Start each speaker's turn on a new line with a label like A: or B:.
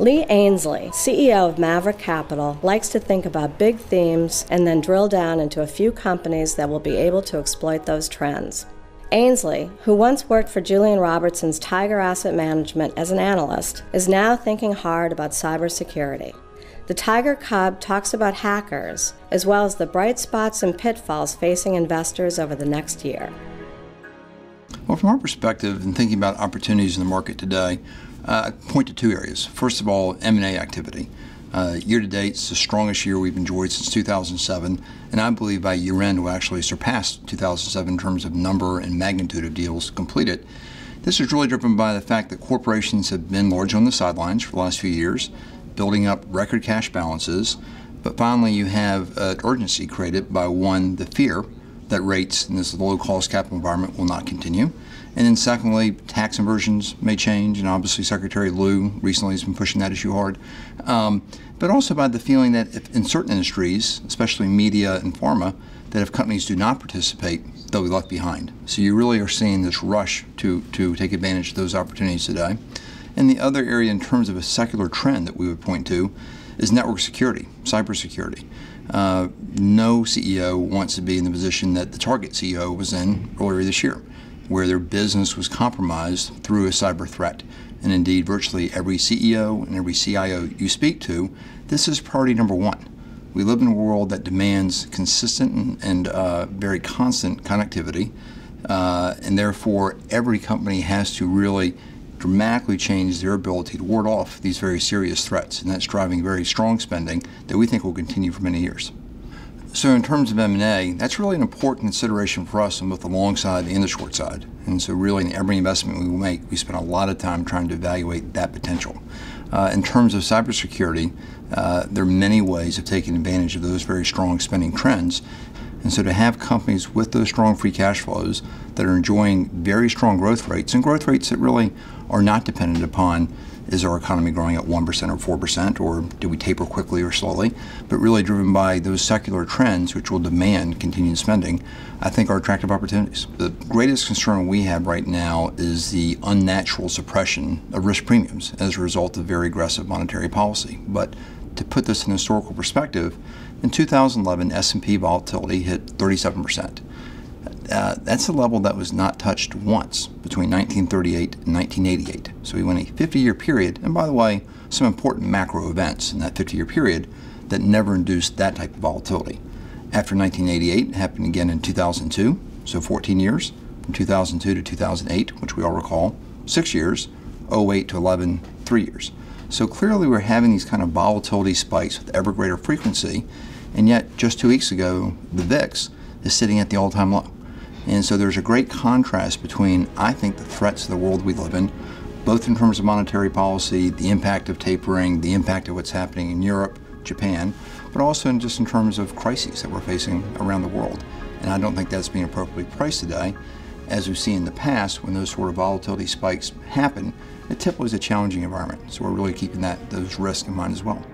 A: Lee Ainslie, CEO of Maverick Capital, likes to think about big themes and then drill down into a few companies that will be able to exploit those trends. Ainslie, who once worked for Julian Robertson's Tiger Asset Management as an analyst, is now thinking hard about cybersecurity. The Tiger Cub talks about hackers, as well as the bright spots and pitfalls facing investors over the next year.
B: Well, from our perspective, in thinking about opportunities in the market today, uh, point to two areas. First of all, M&A activity. Uh, year to date, it's the strongest year we've enjoyed since 2007, and I believe by year end we'll actually surpass 2007 in terms of number and magnitude of deals completed. This is really driven by the fact that corporations have been largely on the sidelines for the last few years, building up record cash balances, but finally you have uh, urgency created by one, the fear that rates in this low cost capital environment will not continue. And then secondly, tax inversions may change, and obviously Secretary Lew recently has been pushing that issue hard. Um, but also by the feeling that in certain industries, especially media and pharma, that if companies do not participate, they'll be left behind. So you really are seeing this rush to, to take advantage of those opportunities today. And the other area in terms of a secular trend that we would point to is network security, cybersecurity. Uh, no CEO wants to be in the position that the Target CEO was in earlier this year, where their business was compromised through a cyber threat. And indeed, virtually every CEO and every CIO you speak to, this is priority number one. We live in a world that demands consistent and, and uh, very constant connectivity, uh, and therefore every company has to really dramatically change their ability to ward off these very serious threats, and that's driving very strong spending that we think will continue for many years. So in terms of M&A, that's really an important consideration for us on both the long side and the short side. And so really in every investment we make, we spend a lot of time trying to evaluate that potential. Uh, in terms of cybersecurity, uh, there are many ways of taking advantage of those very strong spending trends. And so to have companies with those strong free cash flows that are enjoying very strong growth rates and growth rates that really are not dependent upon is our economy growing at 1% or 4%, or do we taper quickly or slowly, but really driven by those secular trends which will demand continued spending, I think are attractive opportunities. The greatest concern we have right now is the unnatural suppression of risk premiums as a result of very aggressive monetary policy. But to put this in historical perspective, in 2011, S&P volatility hit 37%. Uh, that's a level that was not touched once between 1938 and 1988. So we went a 50-year period, and by the way, some important macro events in that 50-year period that never induced that type of volatility. After 1988, it happened again in 2002, so 14 years, from 2002 to 2008, which we all recall, six years, 08 to 11, three years. So clearly we're having these kind of volatility spikes with ever greater frequency, and yet just two weeks ago, the VIX is sitting at the all-time low. And so there's a great contrast between, I think, the threats of the world we live in, both in terms of monetary policy, the impact of tapering, the impact of what's happening in Europe, Japan, but also in just in terms of crises that we're facing around the world. And I don't think that's being appropriately priced today. As we've seen in the past, when those sort of volatility spikes happen, it typically is a challenging environment. So we're really keeping that those risks in mind as well.